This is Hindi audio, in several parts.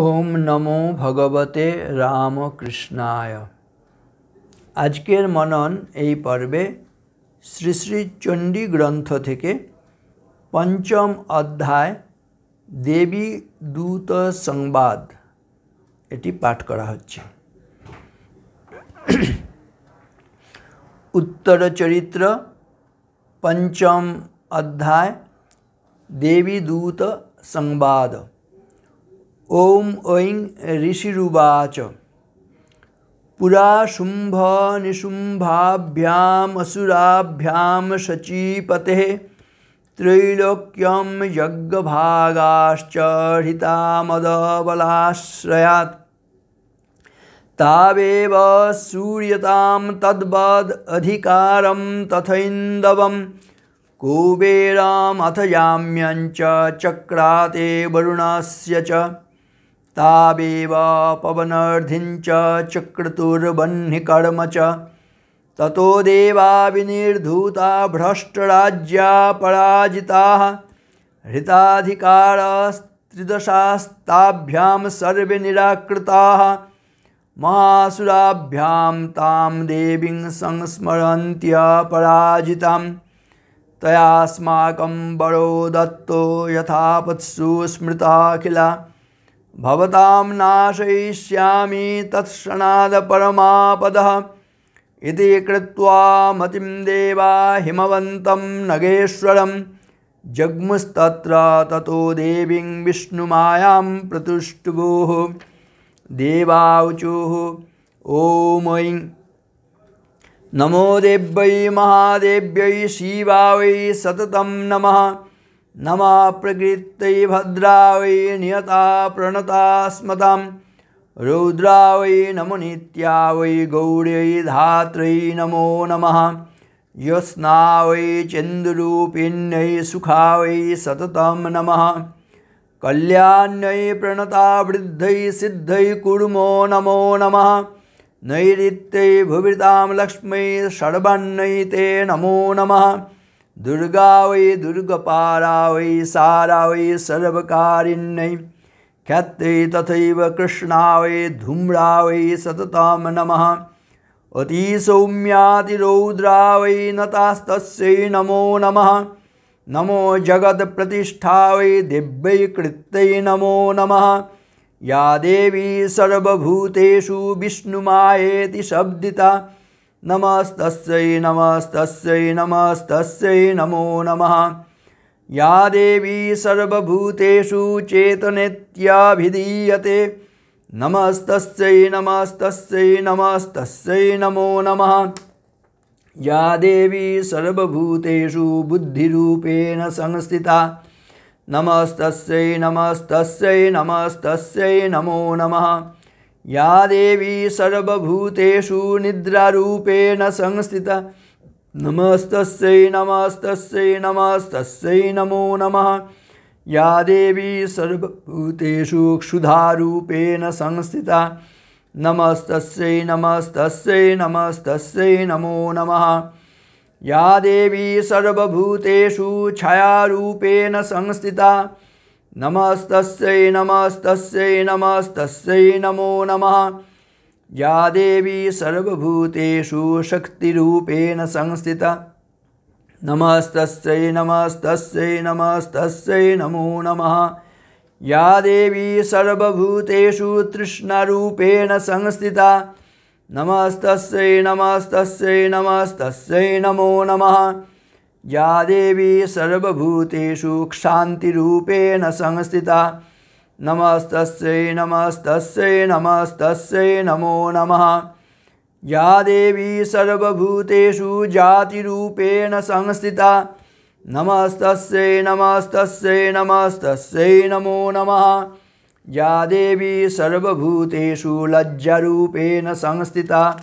ওম নমো ভগবতে রামকৃষ্ণায় আজকের মনন এই পর্বে শ্রী শ্রী চণ্ডী গ্রন্থ থেকে পঞ্চম অধ্যায় দেবী দূত সংবাদ এটি পাঠ করা হচ্ছে উত্তর চরিত্র পঞ্চম অধ্যায় দেবী দূত সংবাদ ॐ ऐं ऋषिरुवाच। पुरा शुम्भनिशुम्भाभ्यामसुराभ्यां शचीपतेः त्रैलोक्यं यज्ञभागाश्च हृतामदबलाश्रयात् तावेव सूर्यतां तद्वद् अधिकारं तथैन्दवं कुबेरमथ याम्यञ्च चक्राते वरुणस्य च। तावेव पवनर्धिञ्च चक्रतुर्वह्निकर्म च ततो देवा विनिर्धूता भ्रष्टराज्या पराजिताः। हृताधिकारस्त्रिदशास्ताभ्यां सर्वे निराकृताः। महासुराभ्यां तां देवीं संस्मरन्त्यपराजितां तयास्माकं वरो दत्तो यथापत्सु स्मृताखिला। भवतां नाशयिष्यामि तत्क्षणादपरमापदः इति कृत्वा मतिं देवा हिमवन्तं नगेश्वरं। जग्मुस्तत्र ततो देवीं विष्णुमायां प्रतुष्टुभुः देवाऊचुः ॐ ऐं नमो देव्यै महादेव्यै शिवायै सततं नमः। नमः प्रकृत्यै भद्रावै नियता प्रणता स्मतां रौद्रा वै नमो नित्या वै गौर्यै धात्रै नमो नमः। यस्ना वै चन्दरूपिण्यै सुखा वै सततं नमः। कल्याण्यै प्रणता वृद्धै सिद्धै कुर्मो नमो नमः। नैऋत्यै भुवृतां लक्ष्मै षड्वर्ण्यै ते नमो नमः। दुर्गा वै दुर्गपारा वै सारा वै सर्वकारिण्यै ख्यात्यै तथैव कृष्णा वै धूम्रा वै सततं नमः। अतिसौम्यातिरौद्रा वै नतास्तस्यै नमो नमः। नमो जगत्प्रतिष्ठा वै दिव्यै कृत्यै नमो नमः। या देवी सर्वभूतेषु विष्णुमायेति शब्दिता। नमस्तस्यै नमस्तस्यै नमस्तस्यै नमो नमः। या देवी सर्वभूतेषु चेतनेत्याभिधीयते। नमस्तस्यै नमस्तस्यै नमस्तस्यै नमो नमः। या देवी सर्वभूतेषु बुद्धिरूपेण संस्थिता। नमस्तस्यै नमस्तस्यै नमस्तस्यै नमो नमः। या देवी सर्वभूतेषु निद्रारूपेण संस्थिता। नमस्तस्यै नमस्तस्यै नमस्तस्यै नमो नमः। या देवी सर्वभूतेषु क्षुधारूपेण संस्थिता। नमस्तस्यै नमस्तस्यै नमस्तस्यै नमो नमः। या देवी सर्वभूतेषु छायारूपेण संस्थिता। नमस्तस्यै नमस्तस्यै नमस्तस्यै नमो नमः। या देवी सर्वभूतेषु शक्तिरूपेण संस्थिता। नमस्तस्यै नमस्तस्यै नमस्तस्यै नमो नमः। या देवी सर्वभूतेषु तृष्णारूपेण संस्थिता। नमस्तस्यै नमस्तस्यै नमस्तस्यै नमो नमः। या देवी सर्वभूतेषु क्षान्तिरूपेण संस्थिता। नमस्तस्यै नमस्तस्यै नमस्तस्यै, नमो नमः। या देवी सर्वभूतेषु जातिरूपेण संस्थिता। नमस्तस्यै नमस्तस्यै नमस्तस्यै, नमो नमः। या देवी सर्वभूतेषु लज्जारूपेण संस्थिता।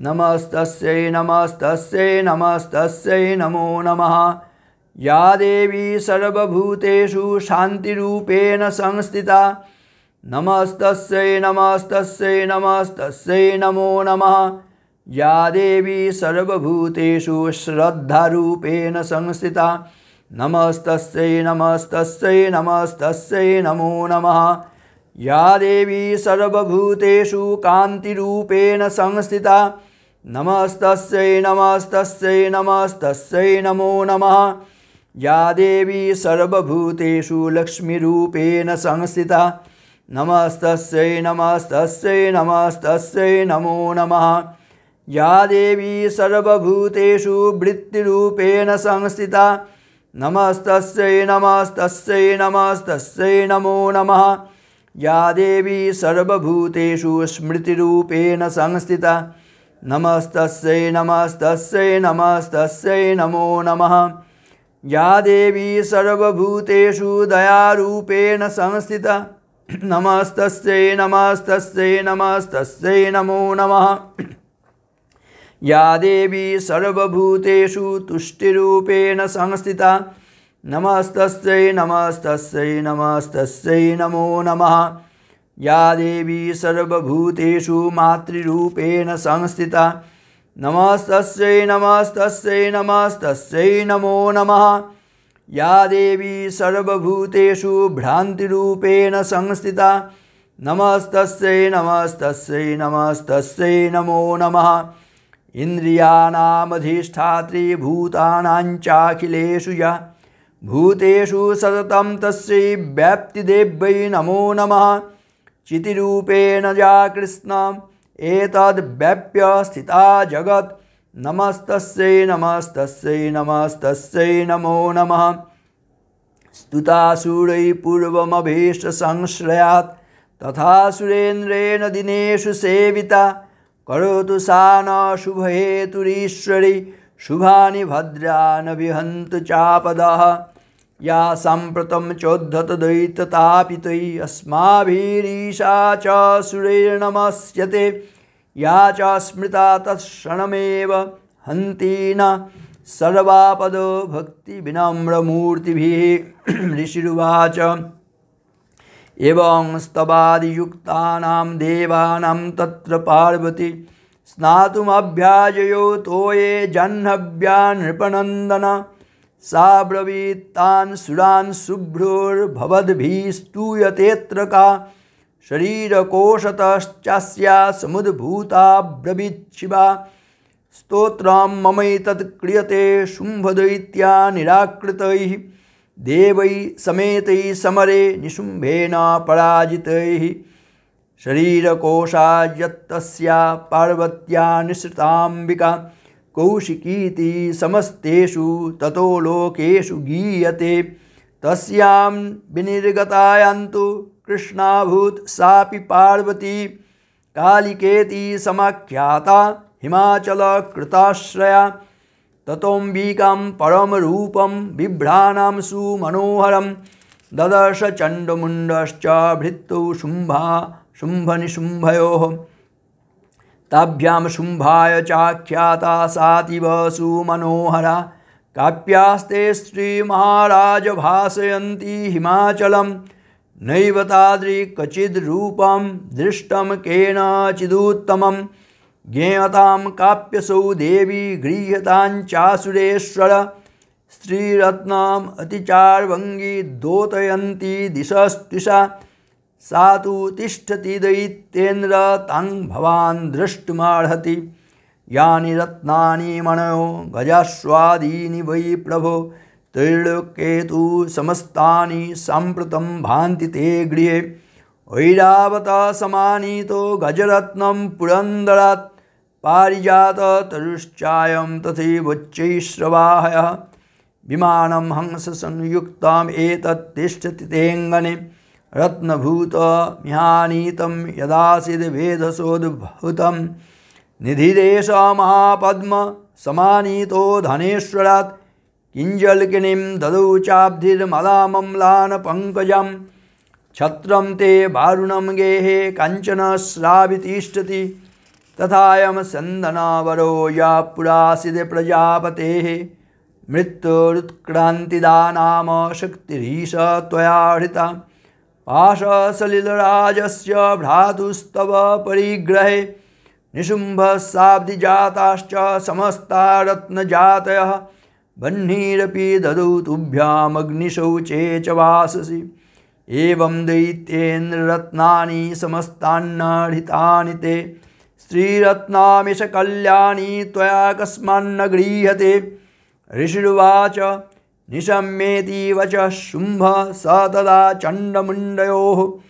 नमस्तस्यै नमस्तस्यै नमस्तस्यै, नमो नमः। या देवी सर्वभूतेषु शान्तिरूपेण संस्थिता। नमस्तस्यै नमस्तस्यै नमस्तस्यै, नमो नमः। या देवी सर्वभूतेषु श्रद्धारूपेण संस्थिता। नमस्तस्यै नमस्तस्यै नमस्तस्यै, नमो नमः। या देवी सर्वभूतेषु कान्तिरूपेण संस्थिता। नमस्तस्यै नमस्तस्यै नमस्तस्यै, नमो नमः। या देवी सर्वभूतेषु लक्ष्मीरूपेण संस्थिता। नमस्तस्यै नमस्तस्यै नमस्तस्यै, नमो नमः। या देवी सर्वभूतेषु वृत्तिरूपेण संस्थिता। नमस्तस्यै नमस्तस्यै नमस्तस्यै, नमो नमः। या देवी सर्वभूतेषु स्मृतिरूपेण संस्थिता। नमस्तस्यै नमस्तस्यै नमस्तस्यै नमो नमः। या देवी सर्वभूतेषु दयारूपेण संस्थिता। नमस्तस्यै नमस्तस्यै नमस्तस्यै नमो नमः। या देवी सर्वभूतेषु तुष्टिरूपेण संस्थिता। नमस्तस्यै नमस्तस्यै नमस्तस्यै नमो नमः। या देवी सर्वभूतेषु मातृरूपेण संस्थिता। नमस्तस्यै नमस्तस्यै नमस्तस्यै नमो नमः। या देवी सर्वभूतेषु भ्रान्तिरूपेण संस्थिता। नमस्तस्यै नमस्तस्यै नमस्तस्यै नमो नमः। इन्द्रियाणामधिष्ठात्री भूतानां या भूतेषु सततं तस्यै व्याप्तिदेव्यै नमो नमः। चितिरूपेण या कृष्णम् एतद्व्याप्य स्थिता जगत्। नमस्तस्यै नमस्तस्यै नमस्तस्यै नमो नमः। स्तुतासुरै पूर्वमभीष्टसंश्रयात्। तथा सुरेन्द्रेण दिनेषु सेविता। करोतु सा न शुभहेतुरीश्वरी। शुभानि भद्रान् विहन्तु चापदः। या साम्प्रतं चोद्धतद्वैततापितै अस्माभिरीशा च सुरैर्नमस्यते या च स्मृता तत्क्षणमेव न सर्वापदो भक्तिविनम्रमूर्तिभिः। ऋषिरुवाच, एवं स्तवादियुक्तानां देवानां तत्र पार्वती, स्नातुमभ्याजयो तोये जह्नव्या नृपनन्दन सा ब्रवीत्तान् सुरान् शुभ्रोर्भवद्भिस्तूयतेऽत्र का शरीरकोशतश्चास्या समुद्भूता ब्रवीच्छिवा स्तोत्रं ममैतत् क्रियते शुम्भदैत्या निराकृतैः, देवैः समेतैः समरे निशुम्भेन पराजितैः। शरीरकोशा यत्तस्या पार्वत्या निसृताम्बिका। कौशिकीति समस्तेषु ततो लोकेषु गीयते। तस्यां विनिर्गतायान्तु कृष्णाभूत् सापि पार्वती कालिकेति समाख्याता हिमाचलकृताश्रया। ततोऽम्बिकां परमरूपं बिभ्राणां सुमनोहरं ददर्श चण्डमुण्डश्च भृत्तौ शुम्भा शुम्भनिशुम्भयोः। ताभ्यां शुम्भाय चाख्याता सातिव सुमनोहरा। काप्यास्ते श्रीमहाराज भासयन्ती हिमाचलं नैव तादृक्कचिद्रूपं दृष्टं केनचिदुत्तमं ज्ञेयतां काप्यसौ देवी गृह्यताञ्चासुरेश्वर स्त्रीरत्नाम् अतिचार्वङ्गी दोतयन्ती दिशस्त्विषा सा तु तिष्ठति दैत्येन्द्र, तां भवान् रत्नानि मणयो गजाश्वादीनि वै प्रभो त्रैलोक्ये तु समस्तानि साम्प्रतं भान्ति ते गृहे। ऐरावत समानीतो गजरत्नं पुरन्दरात् पारिजाततरुश्चायं तथैवोच्चैश्रवाहयः विमानं हंससंयुक्तम् एतत् तिष्ठति तेऽङ्गने रत्नभूतमिहानीतं यदासीद्वेधसोद्भूतं निधिदेशमहापद्मसमानीतो धनेश्वरात् किञ्जल्किनीं ददौ चाब्धिर्मलामम्लानपङ्कजं छत्रं ते वारुणं गेहे कञ्चन श्रावितिष्ठति तथायं सन्दनावरो या पुरासिद् प्रजापतेः मृत्युरुत्क्रान्तिदा नाम शक्तिरीश त्वया हृता पाशसलिलराजस्य भ्रातुस्तव परिग्रहे निशुम्भसाब्धिजाताश्च समस्ता रत्नजातयः बह्निरपि ददौ तुभ्यामग्निशौचे च वाससि एवं दैत्येन्द्ररत्नानि समस्तान्नहितानि ते स्त्रीरत्नामिष त्वया कस्मान्न गृह्यते। ऋषिरुवाच निशम्येति वच शुम्भ स तदा चण्डमुण्डयोः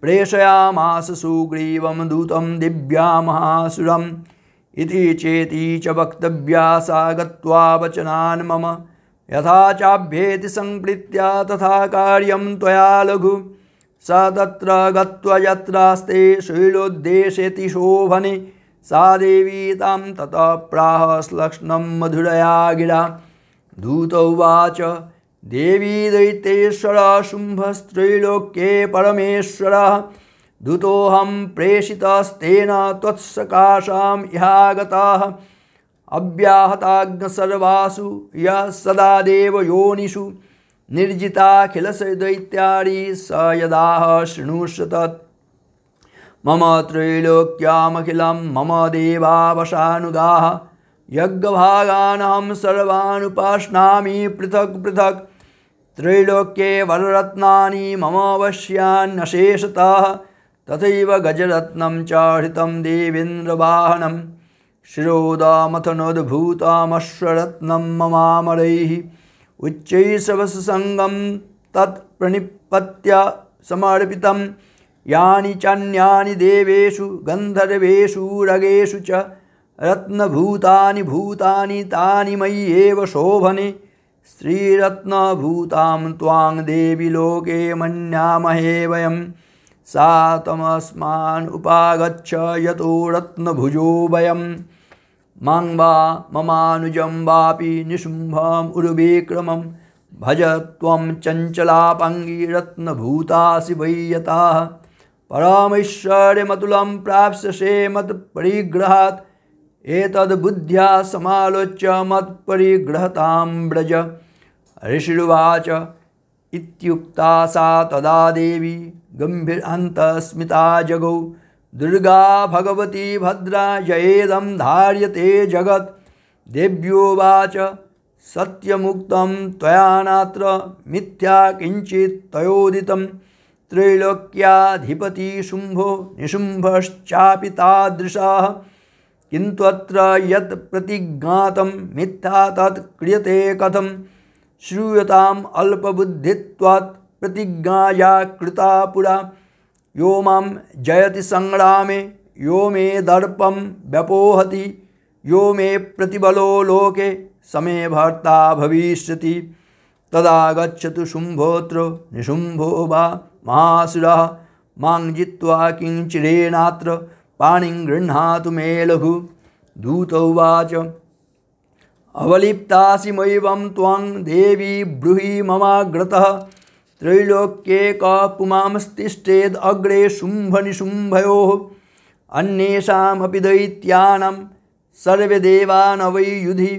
प्रेषयामास सुग्रीवं दूतं दिव्या महासुरम् इति चेति च वक्तव्या सा गत्वा वचनान् मम। यथा चाभ्येति संप्रीत्या तथा कार्यं त्वया लघु। स तत्र गत्वा यत्रास्ते शैलोद्देशेति शोभने। सा देवी तां ततः प्राह श्लक्ष्णं मधुरया गिरा। दूत उवाच देवी दैत्येश्वर शुम्भस्त्रैलोक्ये परमेश्वरः। दूतोऽहं प्रेषितस्तेन त्वत्सकाशाम् इहागताः। अव्याहताग्नसर्वासु यः सदा देवयोनिषु निर्जिताखिलसदैत्यारी स यदाह शृणुष तत् मम त्रैलोक्यामखिलं मम देवावशानुगाः यज्ञभागानहं सर्वानुपाश्नामि पृथक् पृथक्। त्रैलोक्ये वररत्नानि मम अवश्यान्नशेषतः तथैव गजरत्नं च हृतं देवेन्द्रवाहनं शिरोदामथनोद्भूतमश्वरत्नं ममामरैः। उच्चैः तत्प्रणिपत्य समर्पितं। यानि चान्यानि देवेषु, गन्धर्वेषु, रगेषु च रत्नभूतानि भूतानि तानि मय्येव शोभने। स्त्रीरत्नभूतां त्वां देवि लोके मन्यामहे वयं सा तमस्मान् उपागच्छ यतो रत्नभुजो वयं माँ वा ममानुजं वापि निशुम्भम् उर्विक्रमं भज त्वं चञ्चलापाङ्गिरत्नभूतासि वै यताः। परमैश्वर्यमतुलं प्राप्स्यसे मत्परिग्रहात्। एतद्बुद्ध्या समालोच्य मत्परिग्रहतां व्रज। ऋषिरुवाच। इत्युक्ता सा तदा देवी गम्भीरान्तस्मिता जगौ। दुर्गा भगवती भद्रा जयेदं धार्यते जगत्। देव्योवाच। सत्यमुक्तं त्वया नात्र मिथ्या किञ्चित् तयोदितं। त्रैलोक्याधिपतिशुम्भो निशुम्भश्चापि तादृशाः। किन्तु अत्र यत् प्रतिज्ञातं मिथ्या तत् क्रियते कथं? श्रूयताम् प्रतिज्ञाया कृता पुरा। यो माँ जयति संग्रामे, यो मे दर्पं व्यपोहति, यो मे प्रतिबलो लोके, समे भर्ता भविष्यति। तदा गच्छतु शुम्भोऽत्र निशुम्भो वा महासुरः। माँ जित्वा किञ्चिरेणात्र पाणिं गृह्णातु मे लघु दूत उवाच, अवलिप्तासि मयिवं त्वं देवी ब्रूहि ममाग्रतः। त्रैलोक्ये कः पुमांस्तिष्ठेद् अग्रे शुम्भनिशुम्भयोः। अन्येषामपि दैत्यानां सर्वे वै युधि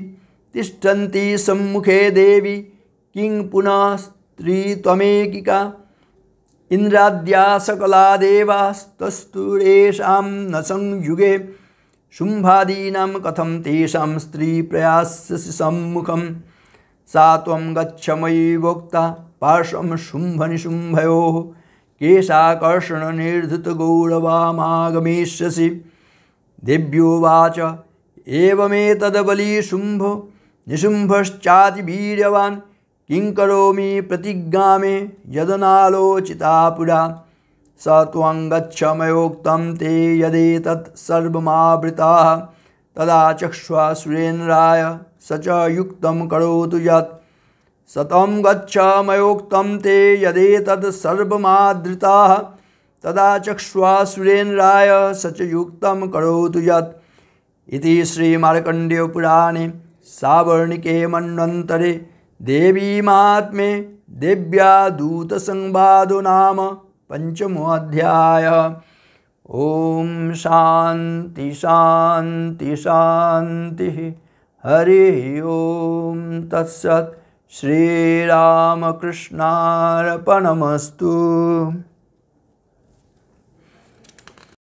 तिष्ठन्ति सम्मुखे देवी, किं पुनः स्त्री त्वमेकिका? इन्द्राद्या सकला देवास्तस्तुरेषां न संयुगे। शुम्भादीनां कथं तेषां स्त्रीप्रयास्यसि सम्मुखं। सा त्वं गच्छ मयि वोक्ता, पार्श्वं शुम्भनिशुम्भयोः केशाकर्षणनिर्धृतगौरवामागमिष्यसि। देव्योवाच एवमेतद्बलिशुम्भो निशुम्भश्चातिवीर्यवान् किं करोमि प्रतिज्ञा मे यदनालोचिता पुरा? स त्वं गच्छ ते यदेतत् सर्वमावृताः। तदा चक्ष्वा सुरेन्द्राय स च युक्तं करोतु यत्। सतं गच्छ मयोक्तं ते यदेतत् सर्वमादृताः। तदा चक्ष्वा सुरेन्द्राय स च युक्तं करोतु यत्। इति श्रीमार्कण्डेयपुराणे देवीमात्मे दूत दूतसंवादो नाम पंचमोऽध्याय शांति शांति हरि ओम तत्सत श्री तत्सत्। श्रीरामकृष्णार्पणमस्तु।